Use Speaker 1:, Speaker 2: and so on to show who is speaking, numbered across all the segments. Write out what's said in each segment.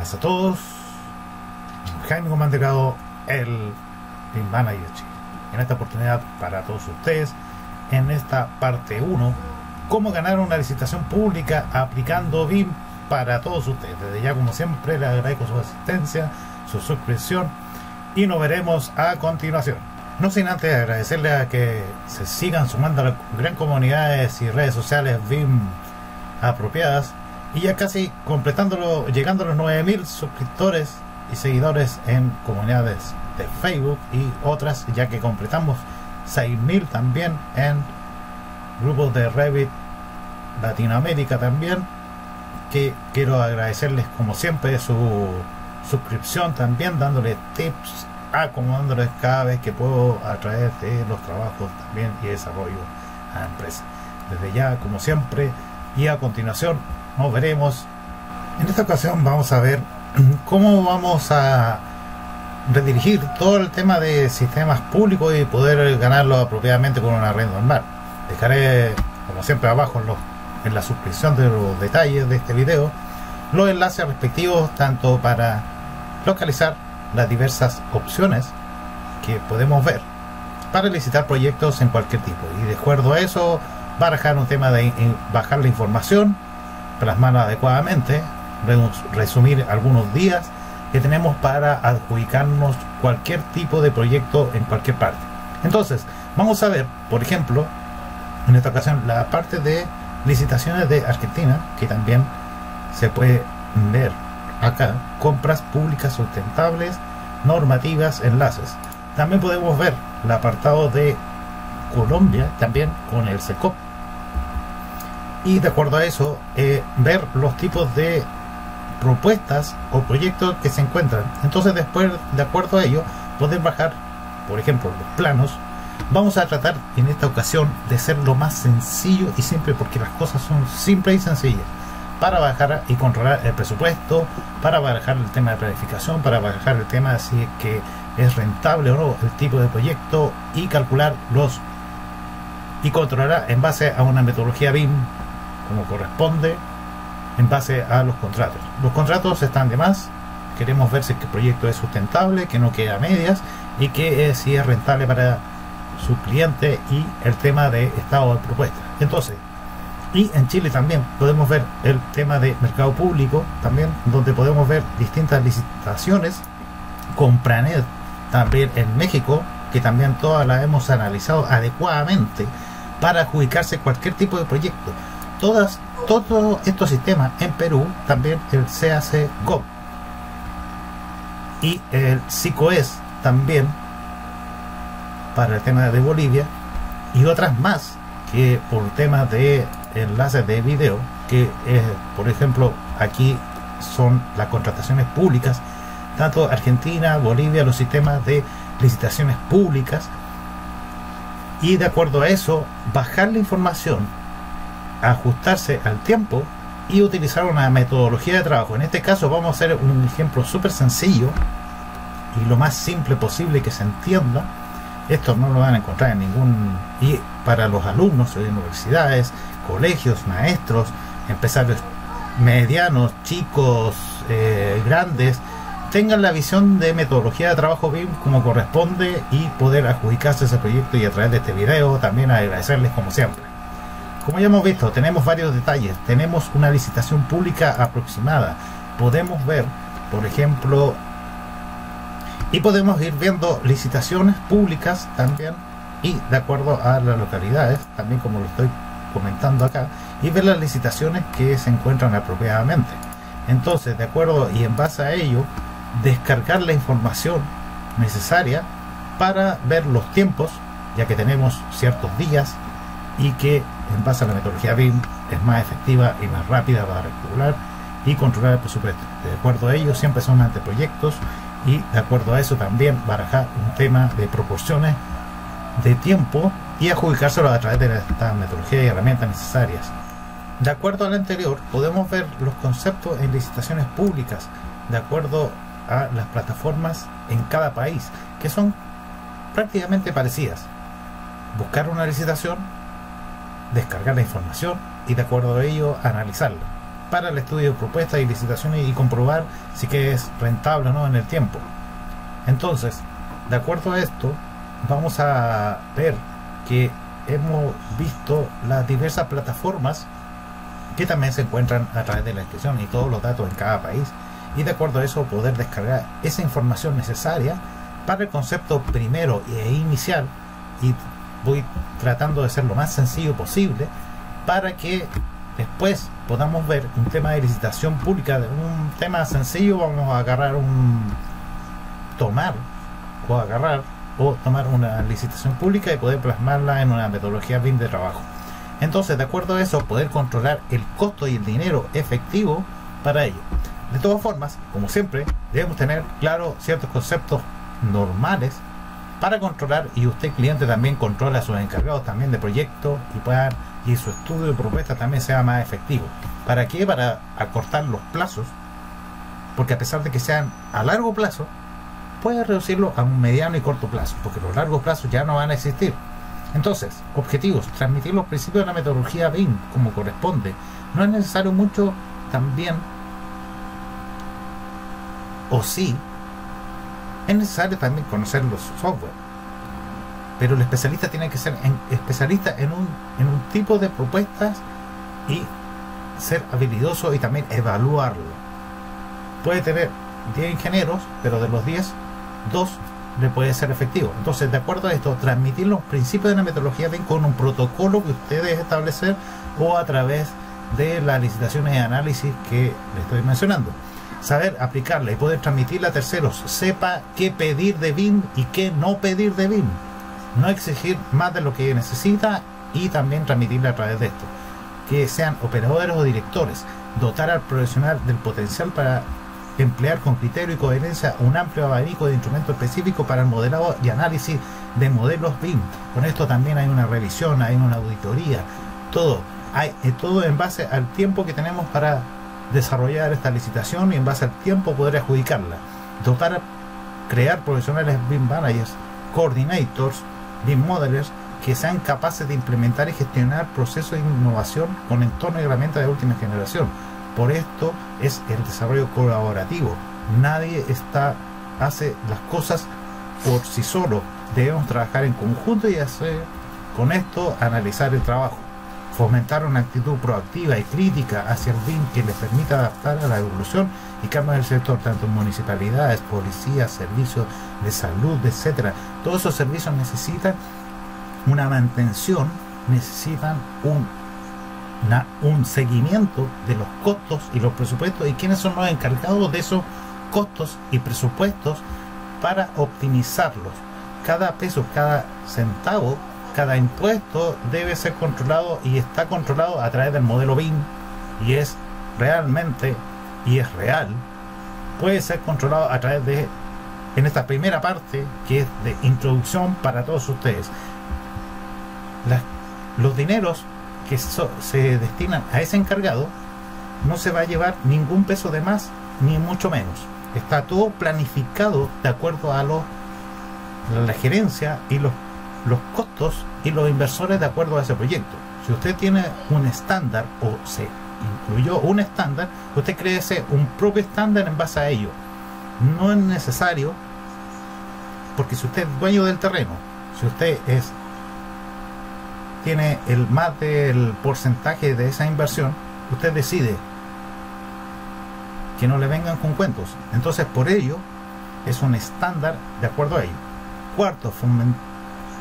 Speaker 1: tardes a todos. Jaime Comandecado, el BIM Manager Chile. En esta oportunidad para todos ustedes, en esta parte 1, cómo ganar una licitación pública aplicando BIM para todos ustedes. Desde ya, como siempre, le agradezco su asistencia, su suscripción y nos veremos a continuación. No sin antes agradecerle a que se sigan sumando a las gran comunidades y redes sociales BIM apropiadas y ya casi completándolo, llegando a los 9000 suscriptores y seguidores en comunidades de Facebook y otras, ya que completamos 6000 también en grupos de Revit Latinoamérica también, que quiero agradecerles como siempre su suscripción también, dándole tips, acomodándoles cada vez que puedo a través de los trabajos también y desarrollo a la empresa. Desde ya, como siempre, y a continuación nos veremos. En esta ocasión vamos a ver cómo vamos a redirigir todo el tema de sistemas públicos y poder ganarlo apropiadamente con una red normal. Dejaré, como siempre, abajo en, los, en la suscripción de los detalles de este video los enlaces respectivos tanto para localizar las diversas opciones que podemos ver para licitar proyectos en cualquier tipo y de acuerdo a eso barajar un tema de bajar la información plasmarla adecuadamente resumir algunos días que tenemos para adjudicarnos cualquier tipo de proyecto en cualquier parte entonces vamos a ver por ejemplo en esta ocasión la parte de licitaciones de Argentina que también se puede ver acá compras públicas sustentables, normativas, enlaces. También podemos ver el apartado de Colombia, también con el SECOP. Y de acuerdo a eso, eh, ver los tipos de propuestas o proyectos que se encuentran. Entonces después, de acuerdo a ello, poder bajar, por ejemplo, los planos. Vamos a tratar en esta ocasión de ser lo más sencillo y simple porque las cosas son simples y sencillas para bajar y controlar el presupuesto, para bajar el tema de planificación, para bajar el tema de si es que es rentable o no el tipo de proyecto y calcular los y controlar en base a una metodología BIM como corresponde en base a los contratos. Los contratos están de más, queremos ver si el proyecto es sustentable, que no queda a medias y que si es rentable para su cliente y el tema de estado de propuesta. Entonces, y en Chile también podemos ver el tema de mercado público, también donde podemos ver distintas licitaciones. Compranet también en México, que también todas las hemos analizado adecuadamente para adjudicarse cualquier tipo de proyecto. Todas, todos estos sistemas en Perú, también el CAC GOV y el SICOES también para el tema de Bolivia y otras más que por temas de enlaces de video que es, por ejemplo aquí son las contrataciones públicas tanto Argentina, Bolivia, los sistemas de licitaciones públicas. Y de acuerdo a eso bajar la información ajustarse al tiempo y utilizar una metodología de trabajo en este caso vamos a hacer un ejemplo súper sencillo y lo más simple posible que se entienda esto no lo van a encontrar en ningún y para los alumnos de universidades colegios, maestros, empresarios medianos, chicos, eh, grandes, tengan la visión de metodología de trabajo BIM como corresponde y poder adjudicarse ese proyecto y a través de este video también agradecerles como siempre. Como ya hemos visto, tenemos varios detalles, tenemos una licitación pública aproximada, podemos ver, por ejemplo, y podemos ir viendo licitaciones públicas también y de acuerdo a las localidades, también como lo estoy comentando acá y ver las licitaciones que se encuentran apropiadamente. Entonces, de acuerdo y en base a ello, descargar la información necesaria para ver los tiempos, ya que tenemos ciertos días y que en base a la metodología BIM es más efectiva y más rápida para calcular y controlar el presupuesto. De acuerdo a ello, siempre son anteproyectos y de acuerdo a eso también barajar un tema de proporciones de tiempo y adjudicárselo a través de esta metodología y herramientas necesarias. De acuerdo al anterior, podemos ver los conceptos en licitaciones públicas de acuerdo a las plataformas en cada país, que son prácticamente parecidas. Buscar una licitación, descargar la información y de acuerdo a ello analizarla. para el estudio de propuestas y licitaciones y comprobar si que es rentable o no en el tiempo. Entonces, de acuerdo a esto, vamos a ver que hemos visto las diversas plataformas que también se encuentran a través de la inscripción y todos los datos en cada país y de acuerdo a eso poder descargar esa información necesaria para el concepto primero e inicial y voy tratando de ser lo más sencillo posible para que después podamos ver un tema de licitación pública, un tema sencillo, vamos a agarrar un tomar o agarrar o tomar una licitación pública y poder plasmarla en una metodología BIM de trabajo. Entonces, de acuerdo a eso, poder controlar el costo y el dinero efectivo para ello. De todas formas, como siempre, debemos tener claro ciertos conceptos normales para controlar y usted cliente también controla a sus encargados también de proyectos y puedan y su estudio de propuesta también sea más efectivo. ¿Para qué? Para acortar los plazos, porque a pesar de que sean a largo plazo, puede reducirlo a un mediano y corto plazo, porque los largos plazos ya no van a existir. Entonces, objetivos, transmitir los principios de la metodología BIM como corresponde. No es necesario mucho también, o sí, es necesario también conocer los software. Pero el especialista tiene que ser especialista en un, en un tipo de propuestas y ser habilidoso y también evaluarlo. Puede tener 10 ingenieros, pero de los 10, 2 le puede ser efectivo. Entonces, de acuerdo a esto, transmitir los principios de la metodología con un protocolo que ustedes establecer o a través de las licitaciones de análisis que le estoy mencionando. Saber aplicarla y poder transmitirla a terceros. Sepa qué pedir de BIM y qué no pedir de BIM. No exigir más de lo que necesita y también transmitirla a través de esto. Que sean operadores o directores. Dotar al profesional del potencial para emplear con criterio y coherencia un amplio abanico de instrumentos específicos para el modelado y análisis de modelos BIM. Con esto también hay una revisión, hay una auditoría, todo. Hay eh, todo en base al tiempo que tenemos para desarrollar esta licitación y en base al tiempo poder adjudicarla. Dotar, crear profesionales BIM managers, coordinators, BIM modelers que sean capaces de implementar y gestionar procesos de innovación con entorno y herramientas de última generación por esto es el desarrollo colaborativo. Nadie está hace las cosas por sí solo. Debemos trabajar en conjunto y hacer con esto analizar el trabajo. Fomentar una actitud proactiva y crítica hacia el BIM que les permita adaptar a la evolución y cambios del sector, tanto en municipalidades, policías, servicios de salud, etcétera. Todos esos servicios necesitan una mantención, necesitan un un seguimiento de los costos y los presupuestos y quiénes son los encargados de esos costos y presupuestos para optimizarlos. Cada peso, cada centavo, cada impuesto debe ser controlado y está controlado a través del modelo BIM y es realmente y es real. Puede ser controlado a través de en esta primera parte que es de introducción para todos ustedes. los dineros que se destinan a ese encargado no se va a llevar ningún peso de más, ni mucho menos. Está todo planificado de acuerdo a, los, la gerencia y los, los costos y los inversores de acuerdo a ese proyecto. Si usted tiene un estándar o se incluyó un estándar, usted crece un propio estándar en base a ello. No es necesario, porque si usted es dueño del terreno, si usted es tiene el más del porcentaje de esa inversión, usted decide que no le vengan con cuentos. Entonces, por ello, es un estándar de acuerdo a ello. Cuarto,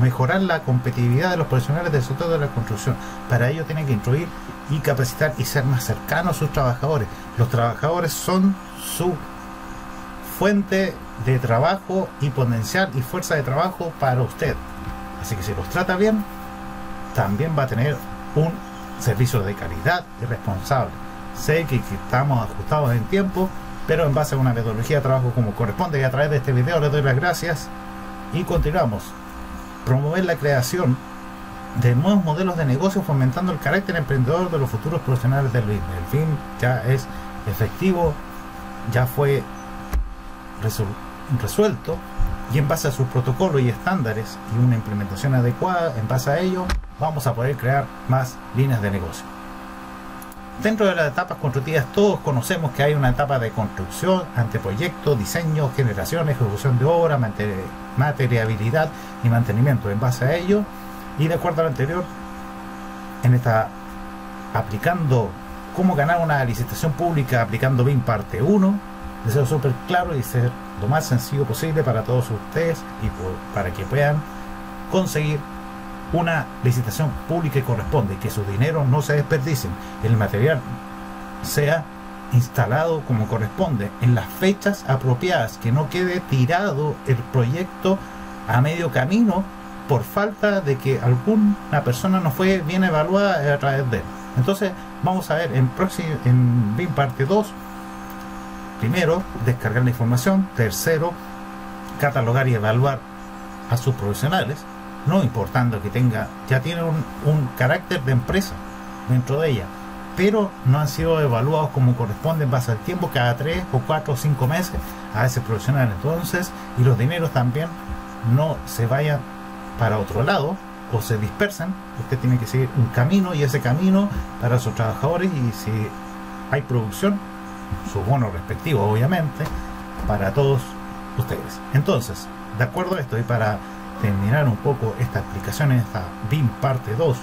Speaker 1: mejorar la competitividad de los profesionales del sector de la construcción. Para ello tienen que instruir y capacitar y ser más cercanos a sus trabajadores. Los trabajadores son su fuente de trabajo y potencial y fuerza de trabajo para usted. Así que si los trata bien, también va a tener un servicio de calidad y responsable. Sé que, estamos ajustados en tiempo, pero en base a una metodología de trabajo como corresponde y a través de este video les doy las gracias y continuamos. Promover la creación de nuevos modelos de negocio fomentando el carácter emprendedor de los futuros profesionales del BIM. El fin ya es efectivo, ya fue resuelto y en base a sus protocolos y estándares y una implementación adecuada, en base a ello vamos a poder crear más líneas de negocio. Dentro de las etapas constructivas todos conocemos que hay una etapa de construcción, anteproyecto, diseño, generación, ejecución de obra, materialidad y mantenimiento. En base a ello, y de acuerdo a lo anterior, en esta aplicando cómo ganar una licitación pública aplicando BIM parte 1, deseo súper claro y ser lo más sencillo posible para todos ustedes y para que puedan conseguir una licitación pública que corresponde y que sus dineros no se desperdicien, el material sea instalado como corresponde, en las fechas apropiadas, que no quede tirado el proyecto a medio camino por falta de que alguna persona no fue bien evaluada a través de él. Entonces, vamos a ver en, próximo, en BIM parte 2, primero, descargar la información, tercero, catalogar y evaluar a sus profesionales, no importando que tenga, ya tiene un, carácter de empresa dentro de ella, pero no han sido evaluados como corresponde en base al tiempo, cada 3 o 4 o 5 meses a ese profesional. Entonces, y los dineros también no se vayan para otro lado o se dispersan. Usted tiene que seguir un camino y ese camino para sus trabajadores y si hay producción, su bono respectivo obviamente, para todos ustedes. Entonces, de acuerdo a esto y para terminar un poco esta explicación en esta BIM parte 2,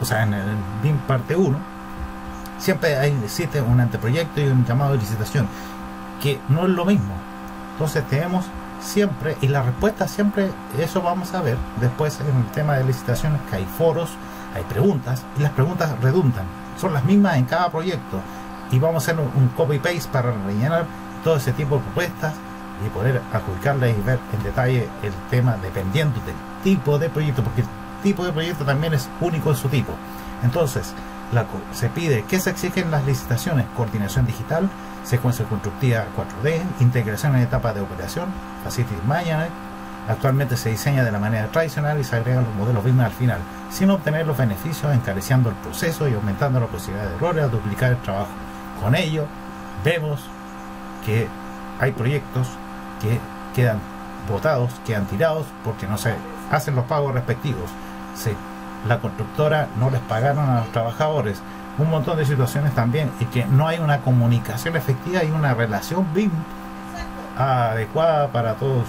Speaker 1: o sea, en el BIM parte 1, siempre existe un anteproyecto y un llamado de licitación, que no es lo mismo. Entonces tenemos siempre, y la respuesta siempre, eso vamos a ver después en el tema de licitaciones, que hay foros, hay preguntas, y las preguntas redundan, son las mismas en cada proyecto, y vamos a hacer un copy-paste para rellenar todo ese tipo de propuestas y poder adjudicarles y ver en detalle el tema dependiendo del tipo de proyecto, porque el tipo de proyecto también es único en su tipo. Entonces, se pide que se exigen las licitaciones, coordinación digital, secuencia constructiva 4D, integración en etapa de operación, Facility Management. Actualmente se diseña de la manera tradicional y se agregan los modelos BIM al final, sin obtener los beneficios, encareciendo el proceso y aumentando la posibilidad de errores duplicar el trabajo. Con ello, vemos que hay proyectos que quedan votados, quedan tirados porque no se hacen los pagos respectivos. Se, la constructora no les pagaron a los trabajadores. Un montón de situaciones también y que no hay una comunicación efectiva y una relación BIM adecuada para todos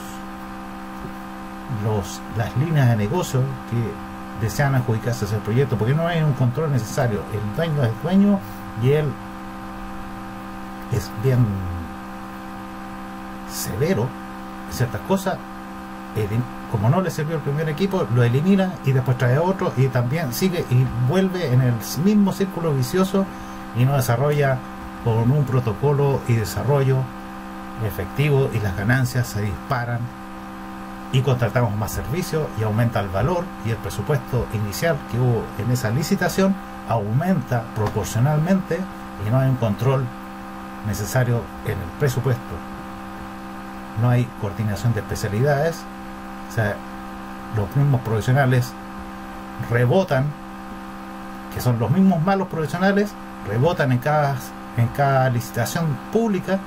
Speaker 1: los, las líneas de negocio que desean adjudicarse ese proyecto porque no hay un control necesario. El dueño es dueño y él es bien severo ciertas cosas, como no le sirvió el primer equipo, lo elimina y después trae otro y también sigue y vuelve en el mismo círculo vicioso y no desarrolla con un protocolo y desarrollo efectivo y las ganancias se disparan y contratamos más servicios y aumenta el valor y el presupuesto inicial que hubo en esa licitación aumenta proporcionalmente y no hay un control necesario en el presupuesto no hay coordinación de especialidades, o sea, los mismos profesionales rebotan, que son los mismos malos profesionales, rebotan en cada, en cada licitación pública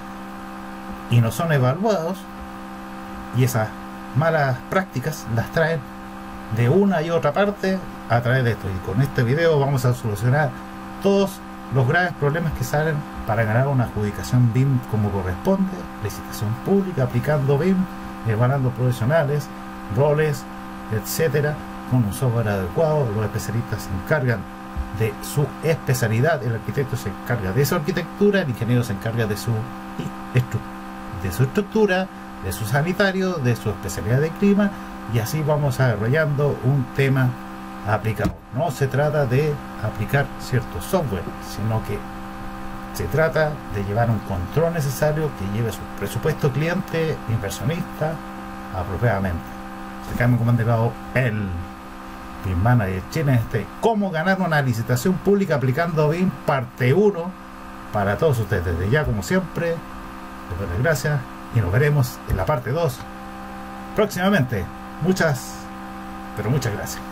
Speaker 1: y no son evaluados y esas malas prácticas las traen de una y otra parte a través de esto. Y con este video vamos a solucionar todos los graves problemas que salen para ganar una adjudicación BIM como corresponde, licitación pública, aplicando BIM, evaluando profesionales, roles, etcétera, con un software adecuado. Los especialistas se encargan de su especialidad, el arquitecto se encarga de su arquitectura, el ingeniero se encarga de su, de su estructura, de su sanitario, de su especialidad de clima, y así vamos desarrollando un tema aplicado. No se trata de aplicar cierto software, sino que se trata de llevar un control necesario que lleve su presupuesto cliente, inversionista, apropiadamente. Acá me comandado el BIM Manager Chile este cómo ganar una licitación pública aplicando BIM parte 1 para todos ustedes. Desde ya, como siempre, les doy las gracias y nos veremos en la parte 2 próximamente. Muchas, pero muchas gracias.